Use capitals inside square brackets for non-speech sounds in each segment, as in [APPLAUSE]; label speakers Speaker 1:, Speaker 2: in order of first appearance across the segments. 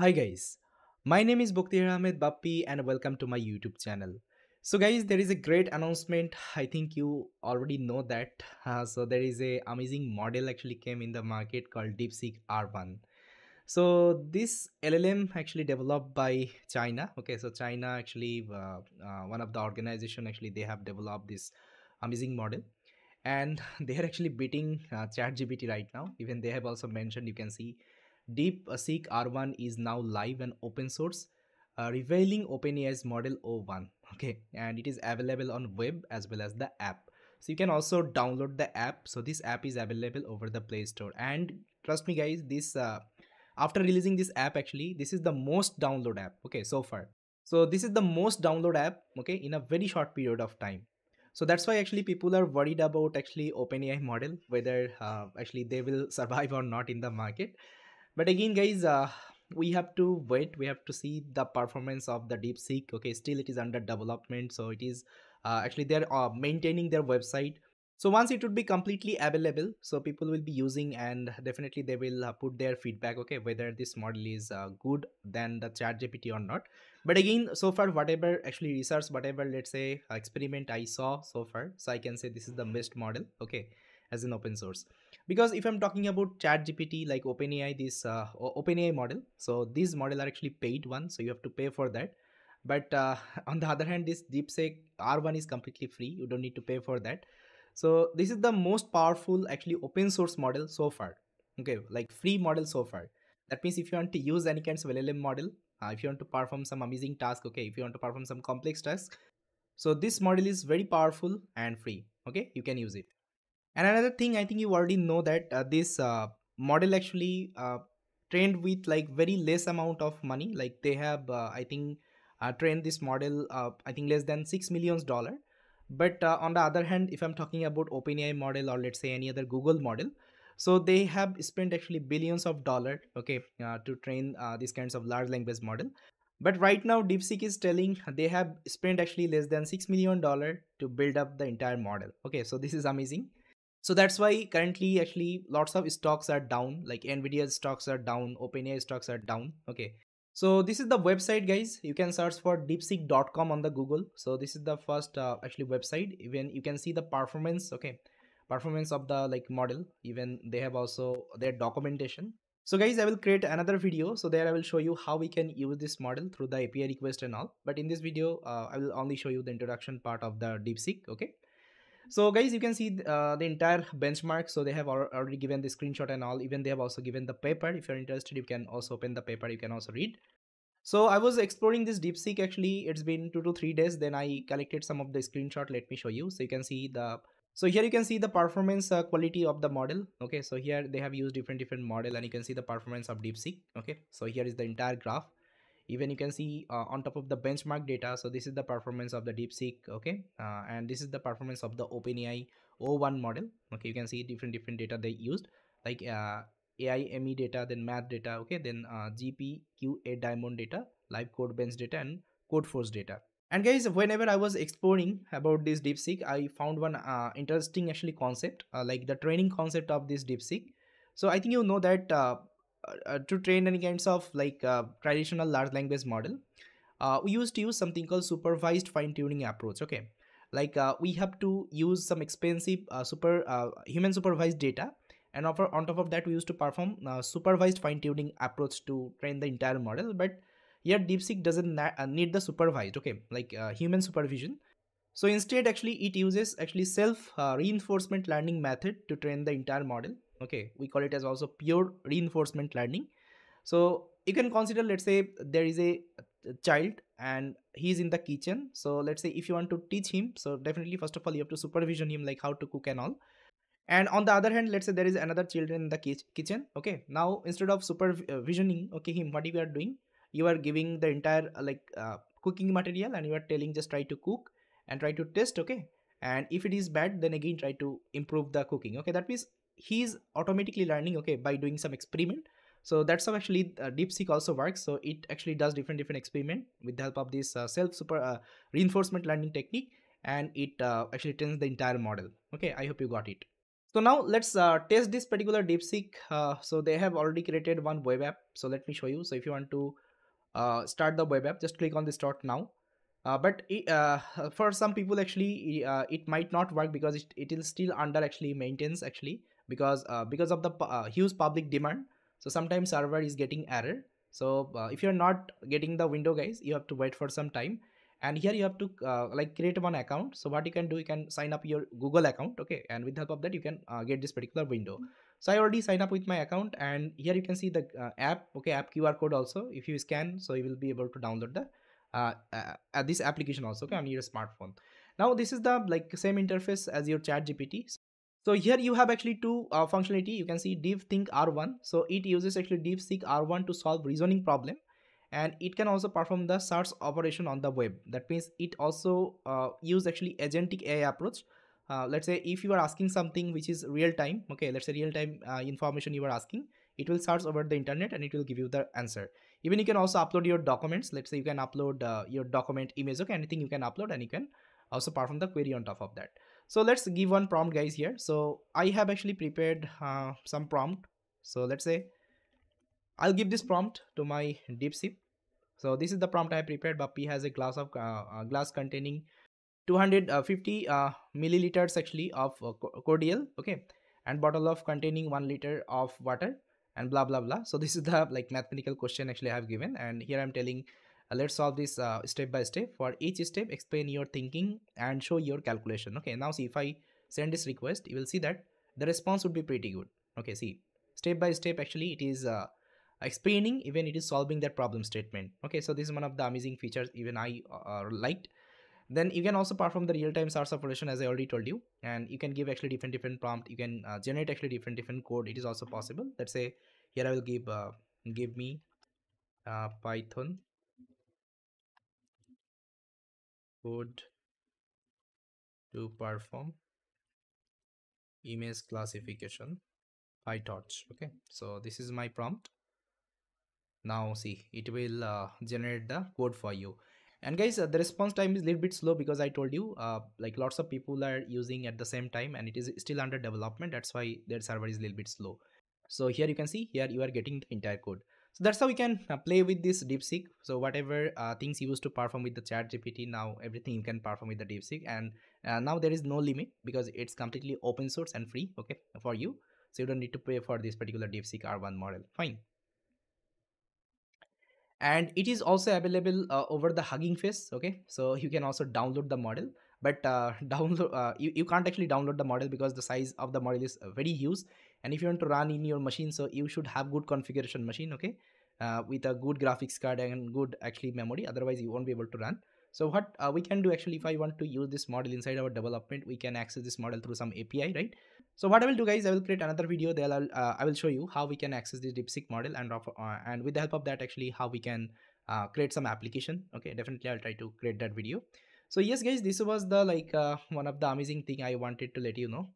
Speaker 1: Hi guys, my name is Boktiar Ahmed Bappy and welcome to my YouTube channel. So guys, there is a great announcement. I think you already know that. Uh, so there is a amazing model actually came in the market called DeepSeek R1. So this LLM actually developed by China. Okay, so China actually uh, uh, one of the organization actually they have developed this amazing model and [LAUGHS] they are actually beating uh, ChatGPT right now. Even they have also mentioned you can see DeepSeek R1 is now live and open source, uh, revealing OpenAI's Model O1. [LAUGHS] Okay, and it is available on web as well as the app. So you can also download the app. So this app is available over the Play Store. And trust me, guys, this uh, after releasing this app, actually, this is the most download app. Okay, so far. So this is the most download app. Okay, in a very short period of time so that's why actually people are worried about actually openai model whether uh, actually they will [LAUGHS] survive or not in the market but again guys uh, we have to wait. We have to see the performance of the deepseek. Okay still it is under development so it is uh, actually they're uh, maintaining their website. So once it would be completely available so people will be using and definitely they will uh, put their feedback okay whether this model is uh, good than the chat gpt or not. But again so far whatever actually research whatever let's say experiment i saw so far so i can say this is the best model okay as an open source because if i'm talking about chat gpt like openai this uh, openai model so these model are actually paid one so you have to pay for that. But uh, [LAUGHS] on the other hand this deepseek r1 is completely free you don't need to pay for that. So this is the most powerful actually open source model so far okay? Like free model so far. That means if you want to use any kinds of llm model uh, if you want to perform some amazing task okay? If you want to perform some complex task so this model is very powerful and free okay? You can use it and another thing i think you already know that uh, this uh, model actually uh, trained with like very less amount of money. Like they have uh, i think uh, trained this model i think less than 6 millions dollar. But uh, on the other hand if i'm talking about openai model or let's say any other google model so they have spent actually billions of dollar okay to train these kinds of large language model. But right now deepseek is telling they have spent actually less than 6 million dollar to build up the entire model. Okay so this is amazing so that's why currently actually lots of stocks are down like nvidia stocks are down openai stocks are down okay. So this is the website guys. You can search for deepseek.com on the google. So this is the first uh, actually website. Even you can see the performance okay performance of the like model. Even they have also their documentation. So guys i will create another video. So there i will show you how we can use this model through the api request and all. But in this video uh, i will only show you the introduction part of the deepseek okay so guys you can see uh, the entire benchmark. So they have already given the screenshot and all. Even they have also given the paper. If you're interested you can also open the paper. You can also read. So i was exploring this deepseek actually. It's been two to three days. Then i collected some of the screenshot. Let me show you. So you can see the so here you can see the performance uh, quality of the model. Okay so here they have used different different model and you can see the performance of deepseek. Okay so here is the entire graph even you can see uh, on top of the benchmark data so this is the performance of the deepseek okay? Uh, and this is the performance of the openai o1 model okay? You can see different different data they used like uh, AIME data then math data okay? Then uh, gpqa diamond data LiveCodeBench data and Codeforces data. And guys whenever i was exploring about this deepseek i found one uh, interesting actually concept uh, like the training concept of this deepseek. So i think you know that uh, to train any kinds of like uh, traditional large language model uh, we used to use something called supervised fine tuning approach okay? Like uh, we have to use some expensive uh, super uh, human supervised data and on top of that we used to perform supervised fine tuning approach to train the entire model but here deepseek doesn't need the supervised okay? Like human supervision. So instead actually it uses actually self reinforcement learning method to train the entire model okay we call it as also pure reinforcement learning. So you can consider let's say there is a child and he's in the kitchen. So let's say if you want to teach him so definitely first of all you have to supervision him like how to cook and all. And on the other hand let's say there is another children in the kitchen. Okay now instead of supervisioning okay him what you are doing? You are giving the entire uh, like uh, cooking material and you are telling just try to cook and try to test okay? And if it is bad then again try to improve the cooking okay? That means he's automatically learning okay by doing some experiment so that's how actually uh, deepseek also works so it actually does different different experiment with the help of this uh, self super uh, reinforcement learning technique and it uh, actually trains the entire model okay i hope you got it so now let's uh, test this particular DeepSeek. Uh, so they have already created one web app. So let me show you. So if you want to start the web app, just click on the start now. But it, for some people actually it might not work because it, it is still under actually maintenance actually because because of the huge public demand. So sometimes server is getting error. So if you're not getting the window guys, you have to wait for some time. And here you have to uh, like create one account. So what you can do you can sign up your google account okay? And with the help of that you can uh, get this particular window. So i already signed up with my account and here you can see the uh, app okay? App qr code also. If you scan so you will be able to download the uh, uh, this application also okay? On your smartphone. Now this is the like same interface as your chat gpt so here you have actually two uh, functionality. You can see div DeepThink r1 so it uses actually deepseek r1 to solve reasoning problem. And it can also perform the search operation on the web. That means it also uh, use actually agentic ai approach. Uh, let's say if you are asking something which is real time okay let's say real time uh, information you are asking it will search over the internet and it will give you the answer. Even you can also upload your documents. Let's say you can upload uh, your document image okay anything you can upload and you can also perform the query on top of that so let's give one prompt guys here so i have actually prepared uh, some prompt so let's say I'll give this prompt to my DeepSeek. So this is the prompt I prepared. Bappy has a glass of uh, uh glass containing 250 uh, milliliters actually of uh, cordial, okay, and bottle of containing one liter of water and blah blah blah. So this is the like mathematical question actually I have given, and here I'm telling uh, let's solve this uh, step by step. For each step, explain your thinking and show your calculation. Okay, now see if I send this request, you will see that the response would be pretty good. Okay, see step by step actually it is uh, explaining even it is solving that problem statement okay so this is one of the amazing features even i uh, liked then you can also perform the real-time source operation as i already told you and you can give actually different different prompt you can uh, generate actually different different code it is also possible let's say here i will give uh, give me uh, python code to perform image classification pytorch okay? So this is my prompt. Now see it will uh, generate the code for you. And guys uh, the response time is a little bit slow because i told you uh, like lots of people are using at the same time and it is still under development. That's why their server is a little bit slow. So here you can see here you are getting the entire code so that's how we can uh, play with this deepseek. So whatever uh, things you used to perform with the chat gpt now everything you can perform with the deepseek. And uh, now there is no limit because it's completely open source and free okay for you. So you don't need to pay for this particular deepseek r1 model. Fine. And it is also available uh, over the hugging face okay? So you can also download the model. But uh, [LAUGHS] download uh, you, you can't actually download the model because the size of the model is uh, very huge and if you want to run in your machine so you should have good configuration machine okay uh, with a good graphics card and good actually memory otherwise you won't be able to run so what uh, we can do actually if i want to use this model inside our development we can access this model through some api right so what I will do guys, I will create another video there. I'll, uh, I will show you how we can access this DeepSeek model and, uh, and with the help of that actually how we can uh, create some application. Okay, definitely I'll try to create that video. So yes guys, this was the like uh, one of the amazing thing I wanted to let you know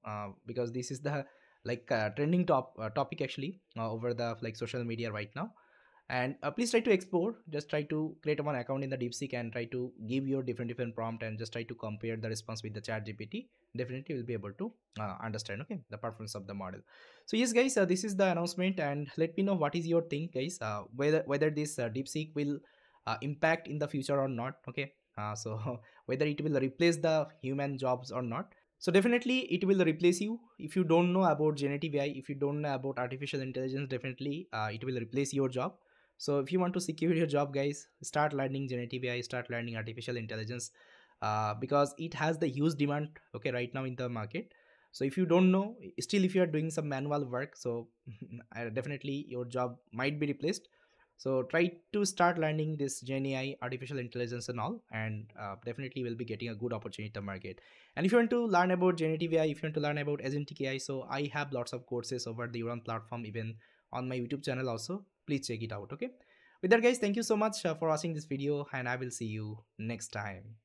Speaker 1: because this is the like uh, trending top topic actually over the like social media right now. And uh, please try to explore. Just try to create one account in the deepseek and try to give your different different prompt and just try to compare the response with the chat gpt definitely will be able to uh, understand okay the performance of the model. So yes guys uh, this is the announcement and let me know what is your thing guys uh, whether whether this uh, deepseek will uh, impact in the future or not okay? So [LAUGHS] whether it will replace the human jobs or not so definitely it will replace you. If you don't know about generative ai if you don't know about artificial intelligence definitely it will replace your job. So if you want to secure your job guys start learning generative ai start learning artificial intelligence uh, because it has the huge demand okay right now in the market. So if you don't know still if you are doing some manual work so [LAUGHS] definitely your job might be replaced so try to start learning this gen ai artificial intelligence and all and uh, definitely will be getting a good opportunity the market. And if you want to learn about generative ai if you want to learn about agentic ai so i have lots of courses over the Udemy platform even on my youtube channel also. Please check it out okay? With that guys thank you so much uh, for watching this video and i will see you next time